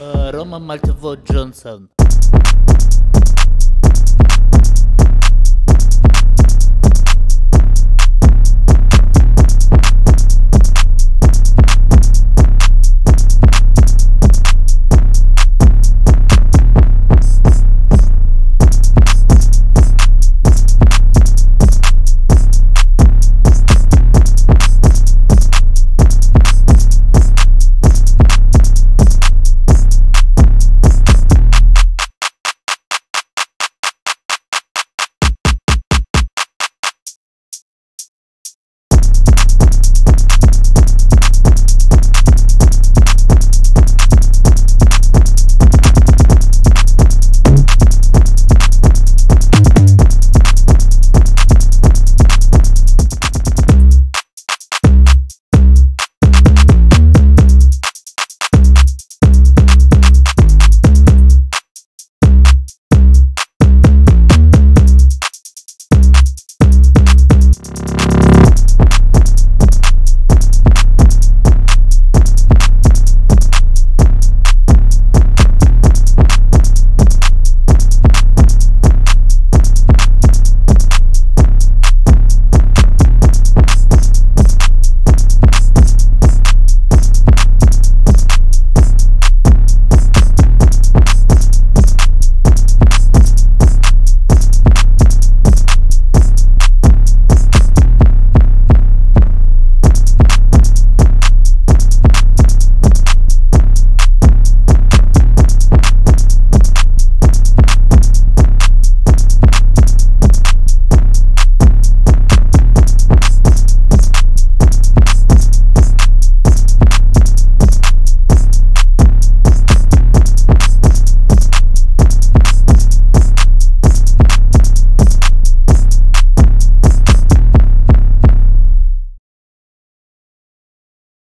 Roma Maltevo Johnson.